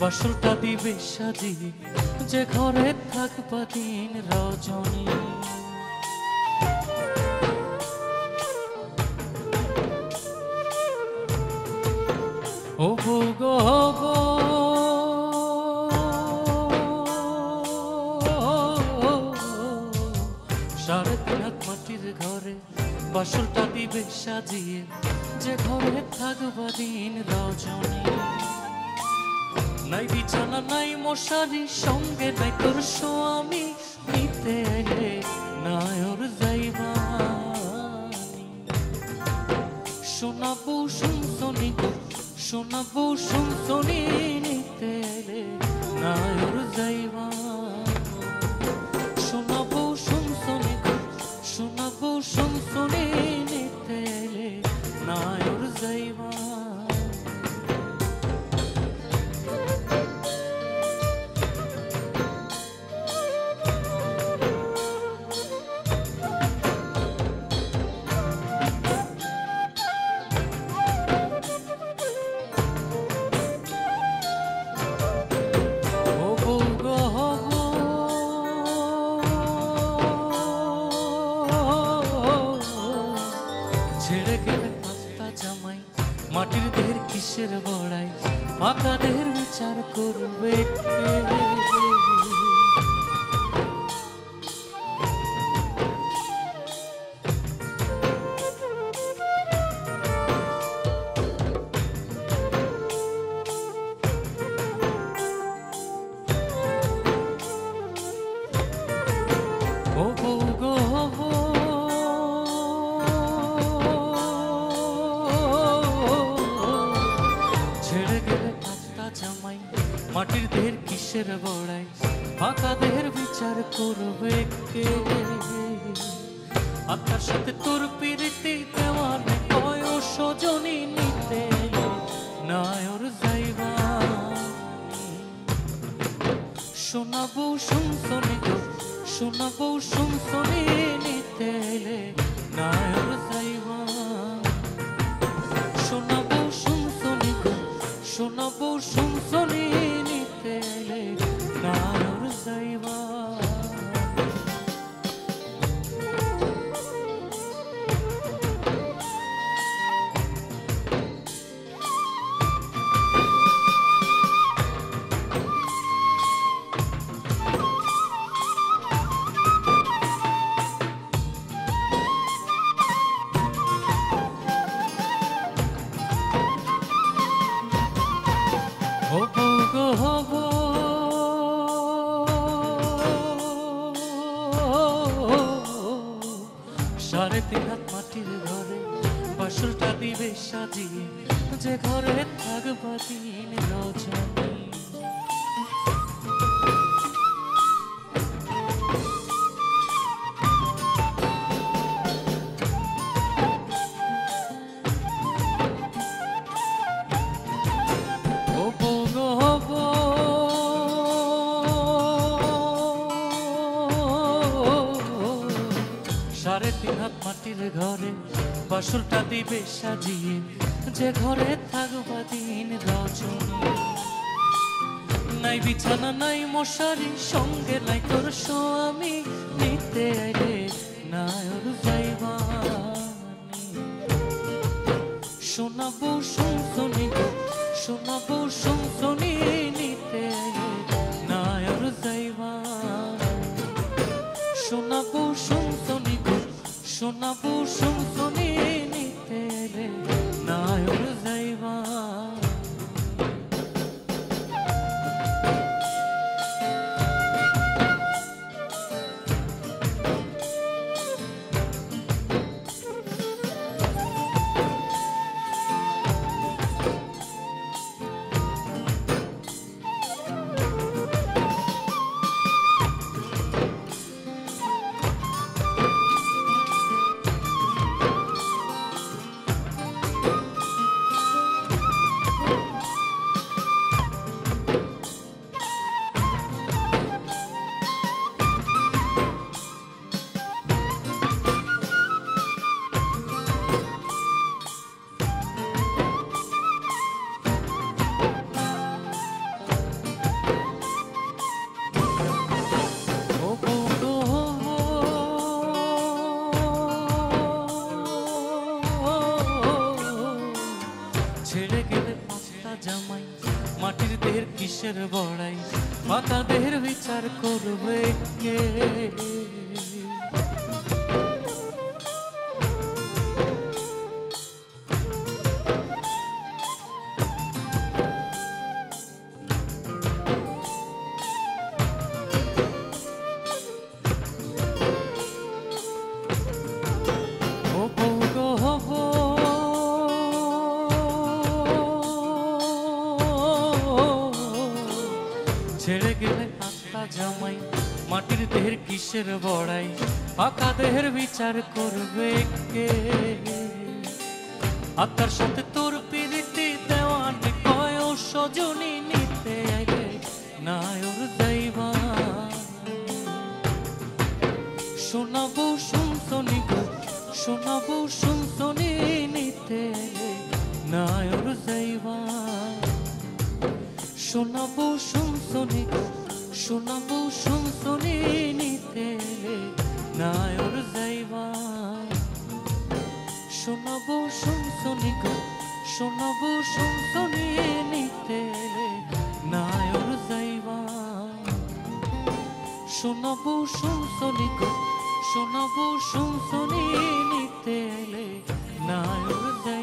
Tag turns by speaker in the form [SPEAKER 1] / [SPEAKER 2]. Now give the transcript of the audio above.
[SPEAKER 1] বাসলটা দিবে সাজিয়ে যে ঘরে থাকবা দিন রজনী। ও গো গো। সাড়ে ঘরে দিবে সাজিয়ে, যে ঘরে থাকবা দিন রজনী। নাই বিছানা, নাই মশারি, সঙ্গে নাই তোর স্বামী, নিতে এলে নায়র যাইবানি। শোনাবো শুনছনি গো, শোনাবো শুনছনি, নিতে এলে নায়র যাইবা শোনাবো শুনছনি গো, শোনাবো শুনছনি, নিতে এলে নায়র যাইবা কিসের বড়াই? পাকাদের বিচার করবে মাটির দেহের কিসের বড়াই? ফাঁকা দেহের বিচার করবে কে? আত্মার সাথে তোর পিরিতি দেওয়ার কয় সজনী নিতে নায়র যাইবা। শোনাবো শুনছনি গো, শোনাবো শুনছনি নিতে নায়র যাইবা। বাসলটা দিবে সাজিয়ে যে ঘরে থাকবা দিন রজনী। বাসলটা দিবে সাজিয়ে, যে ঘরে থাকবা দিন রজনী। নাই বিছানা, নাই মশারি, সঙ্গে নাই তোর স্বামী, নিতে আইলে নায়র যাইবানি শোনাবো শুনছনি শোনাবো শুনছনি, নিতে নায়র যাইবা শোনাবো শুনছনি শোনাবো শুনছনি জামাই মাটির দেহের কিসের বড়াই? পাতা দেহের বিচার করবে কে? দেহের কিসের বড়াই? পাকা দেহের বিচার করবে কে? আত্মার সাথে তোর পিরিতি দেওয়ান কয় সজনী নিতে আইলে নায়র যাইবা শোনাবো শুনছনি গো, শোনাবো শুনছনি নিতে নায়র যাইবা শোনাবো শুনছনি গো শোনাবো শুনছনি নিতে নায়র যাইবা। শোনাবো শুনছনি গো, শোনাবো শুনছনি নিতে নায়র যাইবা। শোনাবো শুনছনি গো, শোনাবো শুনছনি নিতে নায়র যাই